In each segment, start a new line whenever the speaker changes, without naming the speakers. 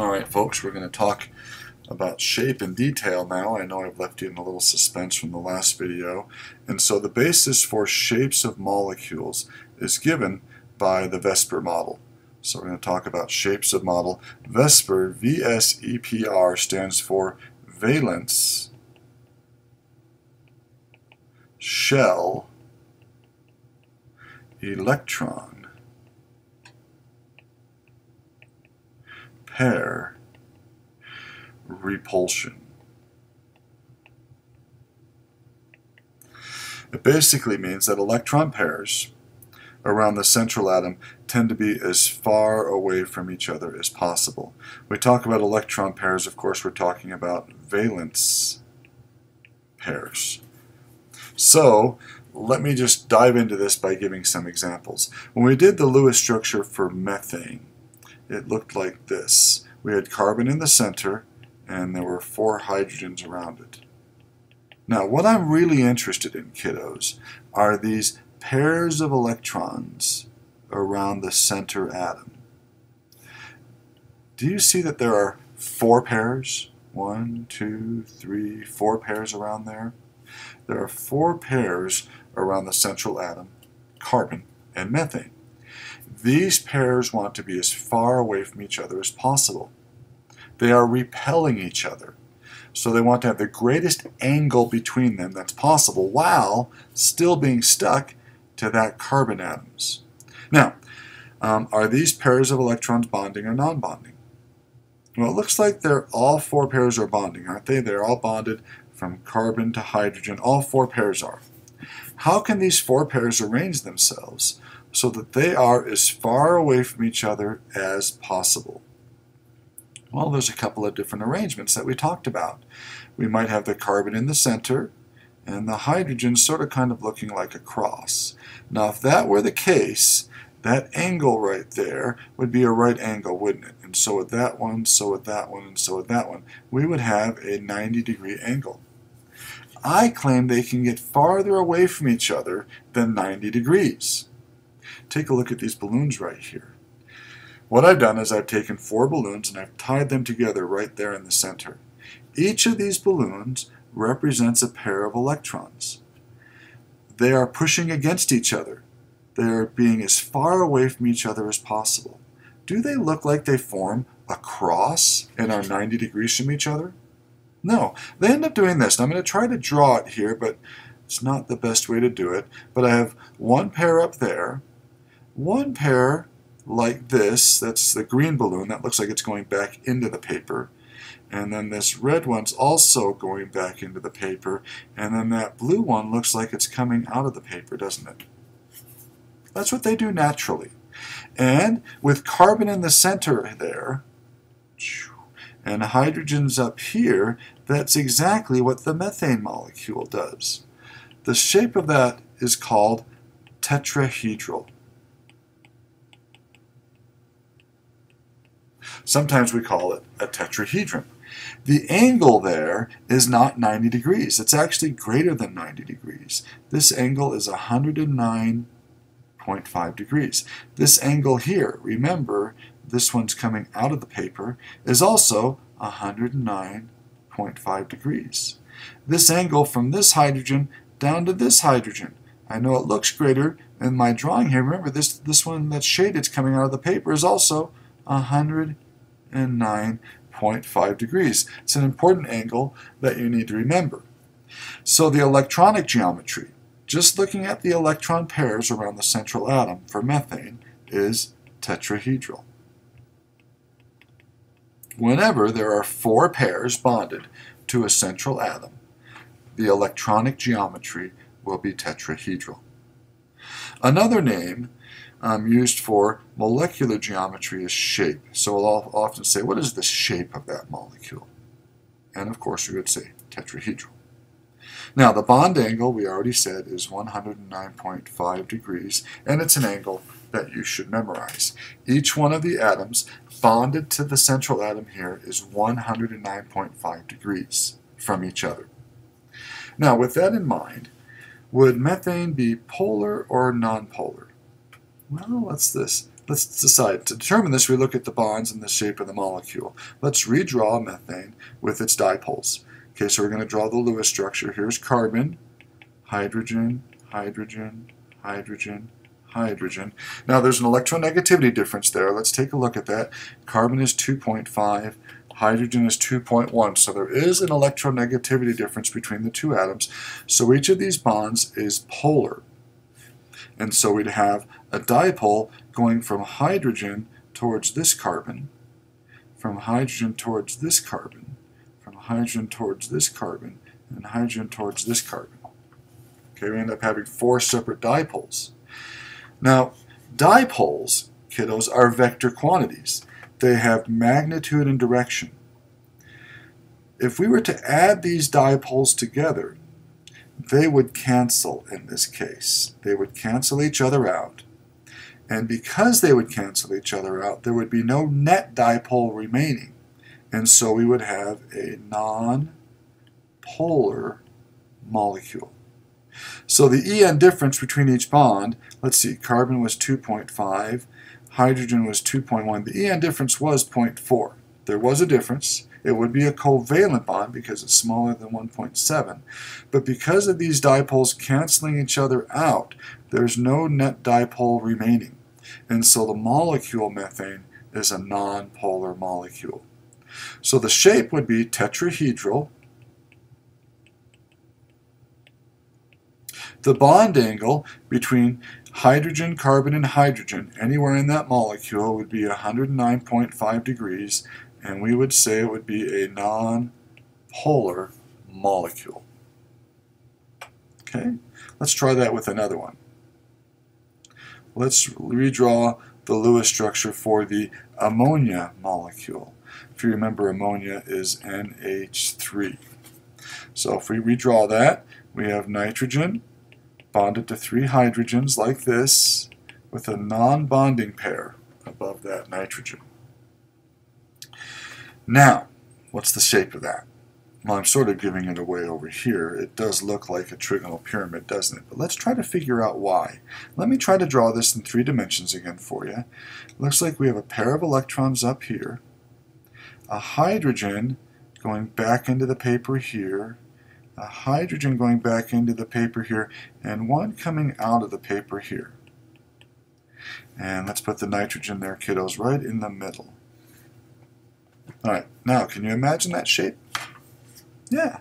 Alright folks, we're going to talk about shape in detail now. I know I've left you in a little suspense from the last video. And so the basis for shapes of molecules is given by the VSEPR model. So we're going to talk about shapes of model. VSEPR, V-S-E-P-R, stands for valence, shell, electron, pair, repulsion. It basically means that electron pairs around the central atom tend to be as far away from each other as possible. We talk about electron pairs, of course, we're talking about valence pairs. So, let me just dive into this by giving some examples. When we did the Lewis structure for methane, it looked like this. We had carbon in the center, and there were four hydrogens around it. Now, what I'm really interested in, kiddos, are these pairs of electrons around the center atom. Do you see that there are four pairs? One, two, three, four pairs around there. There are four pairs around the central atom, carbon and methane. These pairs want to be as far away from each other as possible. They are repelling each other. So they want to have the greatest angle between them that's possible while still being stuck to that carbon atoms. Now, um, are these pairs of electrons bonding or non-bonding? Well, it looks like they're all four pairs are bonding, aren't they? They're all bonded from carbon to hydrogen. All four pairs are. How can these four pairs arrange themselves so that they are as far away from each other as possible? Well, there's a couple of different arrangements that we talked about. We might have the carbon in the center, and the hydrogen sort of kind of looking like a cross. Now if that were the case, that angle right there would be a right angle, wouldn't it? And so with that one, so with that one, and so with that one, we would have a 90 degree angle. I claim they can get farther away from each other than 90 degrees. Take a look at these balloons right here. What I've done is I've taken four balloons and I've tied them together right there in the center. Each of these balloons represents a pair of electrons. They are pushing against each other. They are being as far away from each other as possible. Do they look like they form a cross and are 90 degrees from each other? No, they end up doing this. I'm going to try to draw it here, but it's not the best way to do it. But I have one pair up there, one pair like this, that's the green balloon, that looks like it's going back into the paper, and then this red one's also going back into the paper, and then that blue one looks like it's coming out of the paper, doesn't it? That's what they do naturally. And with carbon in the center there, and hydrogen's up here, that's exactly what the methane molecule does. The shape of that is called tetrahedral. Sometimes we call it a tetrahedron. The angle there is not 90 degrees. It's actually greater than 90 degrees. This angle is 109.5 degrees. This angle here, remember, this one's coming out of the paper, is also 109.5 degrees. This angle from this hydrogen down to this hydrogen. I know it looks greater in my drawing here. Remember, this, this one that's shaded coming out of the paper is also 109 0.5 degrees. It's an important angle that you need to remember. So the electronic geometry, just looking at the electron pairs around the central atom for methane, is tetrahedral. Whenever there are four pairs bonded to a central atom, the electronic geometry will be tetrahedral. Another name um, used for molecular geometry is shape. So we'll often say, what is the shape of that molecule? And of course we would say tetrahedral. Now the bond angle, we already said, is 109.5 degrees, and it's an angle that you should memorize. Each one of the atoms bonded to the central atom here is 109.5 degrees from each other. Now with that in mind, would methane be polar or nonpolar? Well, what's this? let's decide. To determine this, we look at the bonds and the shape of the molecule. Let's redraw methane with its dipoles. Okay, so we're going to draw the Lewis structure. Here's carbon, hydrogen, hydrogen, hydrogen, hydrogen. Now there's an electronegativity difference there. Let's take a look at that. Carbon is 2.5, hydrogen is 2.1. So there is an electronegativity difference between the two atoms. So each of these bonds is polar. And so we'd have a dipole going from hydrogen towards this carbon, from hydrogen towards this carbon, from hydrogen towards this carbon, and hydrogen towards this carbon. Okay, we end up having four separate dipoles. Now, dipoles, kiddos, are vector quantities. They have magnitude and direction. If we were to add these dipoles together, they would cancel in this case. They would cancel each other out. And because they would cancel each other out, there would be no net dipole remaining. And so we would have a non-polar molecule. So the EN difference between each bond, let's see, carbon was 2.5, hydrogen was 2.1. The EN difference was 0.4. There was a difference. It would be a covalent bond because it's smaller than 1.7. But because of these dipoles canceling each other out, there's no net dipole remaining. And so the molecule methane is a nonpolar molecule. So the shape would be tetrahedral, The bond angle between hydrogen, carbon, and hydrogen anywhere in that molecule would be 109.5 degrees, and we would say it would be a non-polar molecule. Okay, let's try that with another one. Let's redraw the Lewis structure for the ammonia molecule. If you remember, ammonia is NH3. So if we redraw that, we have nitrogen, bonded to three hydrogens like this with a non-bonding pair above that nitrogen. Now, what's the shape of that? Well, I'm sort of giving it away over here. It does look like a trigonal pyramid, doesn't it? But let's try to figure out why. Let me try to draw this in three dimensions again for you. Looks like we have a pair of electrons up here, a hydrogen going back into the paper here, a hydrogen going back into the paper here, and one coming out of the paper here. And let's put the nitrogen there, kiddos, right in the middle. All right, now can you imagine that shape? Yeah.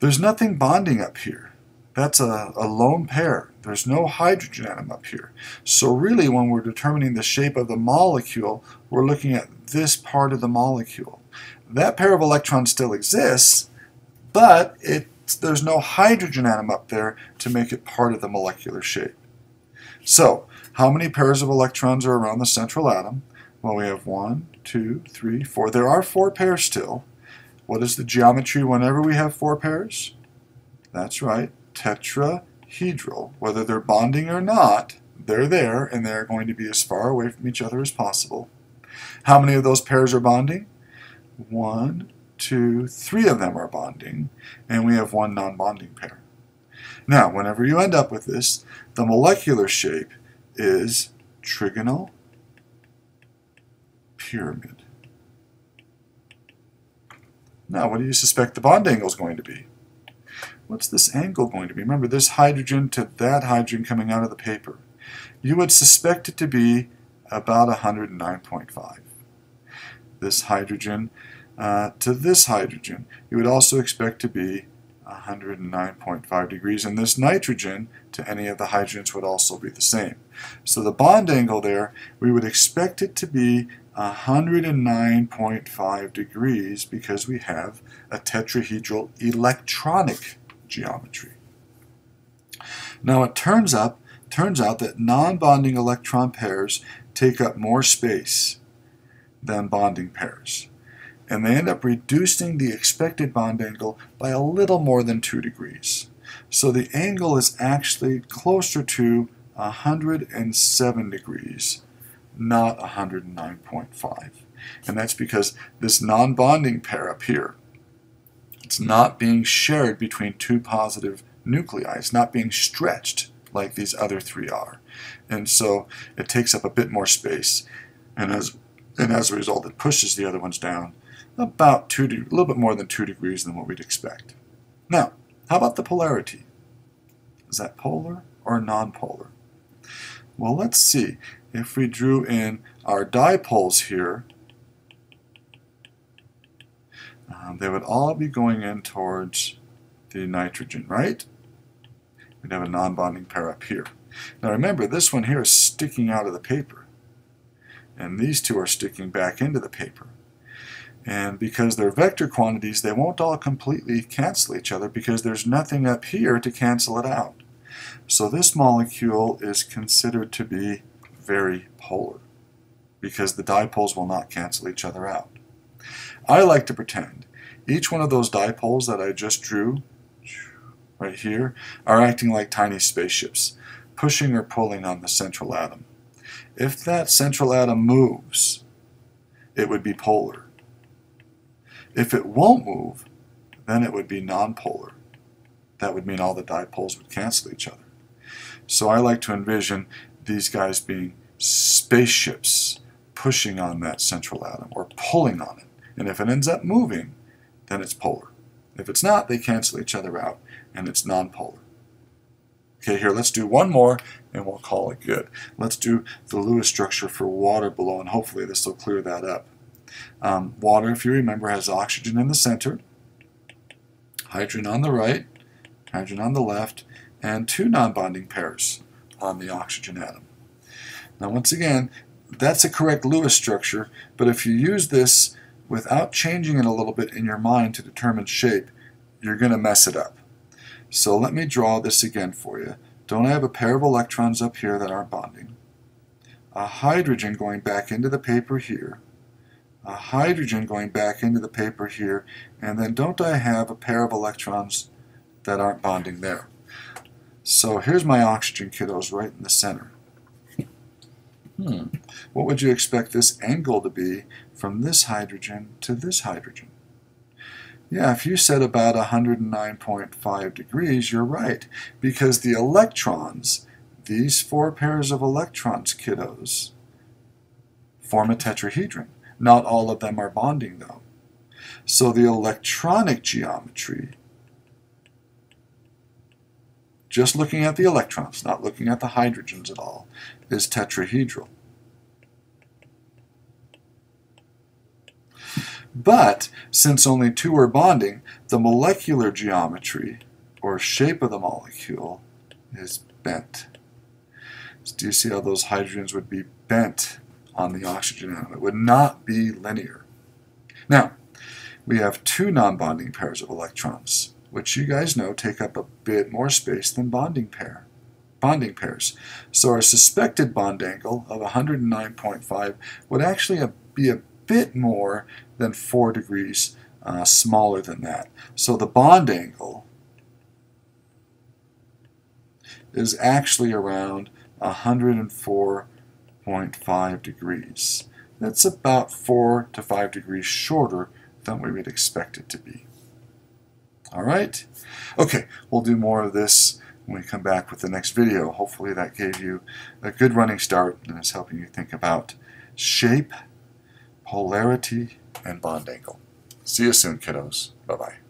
There's nothing bonding up here. That's a, a lone pair. There's no hydrogen atom up here. So really when we're determining the shape of the molecule, we're looking at this part of the molecule. That pair of electrons still exists, but it, there's no hydrogen atom up there to make it part of the molecular shape. So, how many pairs of electrons are around the central atom? Well, we have one, two, three, four. There are four pairs still. What is the geometry whenever we have four pairs? That's right, tetrahedral. Whether they're bonding or not, they're there, and they're going to be as far away from each other as possible. How many of those pairs are bonding? One, two, three of them are bonding, and we have one non-bonding pair. Now, whenever you end up with this, the molecular shape is trigonal pyramid. Now, what do you suspect the bond angle is going to be? What's this angle going to be? Remember, this hydrogen to that hydrogen coming out of the paper. You would suspect it to be about 109.5. This hydrogen uh, to this hydrogen. You would also expect to be 109.5 degrees, and this nitrogen to any of the hydrogens would also be the same. So the bond angle there, we would expect it to be 109.5 degrees because we have a tetrahedral electronic geometry. Now it turns up turns out that non-bonding electron pairs take up more space than bonding pairs and they end up reducing the expected bond angle by a little more than 2 degrees. So the angle is actually closer to 107 degrees, not 109.5. And that's because this non-bonding pair up here, it's not being shared between two positive nuclei. It's not being stretched like these other three are. And so it takes up a bit more space. And as, and as a result, it pushes the other ones down about two, a little bit more than two degrees than what we'd expect. Now, how about the polarity? Is that polar or nonpolar? Well, let's see. If we drew in our dipoles here, um, they would all be going in towards the nitrogen, right? We'd have a non-bonding pair up here. Now remember, this one here is sticking out of the paper. And these two are sticking back into the paper. And because they're vector quantities, they won't all completely cancel each other because there's nothing up here to cancel it out. So this molecule is considered to be very polar because the dipoles will not cancel each other out. I like to pretend each one of those dipoles that I just drew right here are acting like tiny spaceships, pushing or pulling on the central atom. If that central atom moves, it would be polar. If it won't move, then it would be nonpolar. That would mean all the dipoles would cancel each other. So I like to envision these guys being spaceships pushing on that central atom or pulling on it. And if it ends up moving, then it's polar. If it's not, they cancel each other out and it's nonpolar. Okay, here, let's do one more and we'll call it good. Let's do the Lewis structure for water below and hopefully this will clear that up. Um, water, if you remember, has oxygen in the center, hydrogen on the right, hydrogen on the left, and two non-bonding pairs on the oxygen atom. Now once again, that's a correct Lewis structure, but if you use this without changing it a little bit in your mind to determine shape, you're going to mess it up. So let me draw this again for you. Don't I have a pair of electrons up here that aren't bonding? A hydrogen going back into the paper here, a hydrogen going back into the paper here, and then don't I have a pair of electrons that aren't bonding there? So here's my oxygen kiddos right in the center. Hmm. What would you expect this angle to be from this hydrogen to this hydrogen? Yeah, if you said about 109.5 degrees, you're right, because the electrons, these four pairs of electrons, kiddos, form a tetrahedron. Not all of them are bonding, though. So the electronic geometry, just looking at the electrons, not looking at the hydrogens at all, is tetrahedral. But since only two are bonding, the molecular geometry, or shape of the molecule, is bent. So do you see how those hydrogens would be bent on the oxygen atom. It would not be linear. Now, we have two non-bonding pairs of electrons, which you guys know take up a bit more space than bonding pair, bonding pairs. So our suspected bond angle of 109.5 would actually be a bit more than 4 degrees uh, smaller than that. So the bond angle is actually around 104 0.5 degrees. That's about 4 to 5 degrees shorter than we would expect it to be. All right? Okay, we'll do more of this when we come back with the next video. Hopefully that gave you a good running start and is helping you think about shape, polarity, and bond angle. See you soon, kiddos. Bye-bye.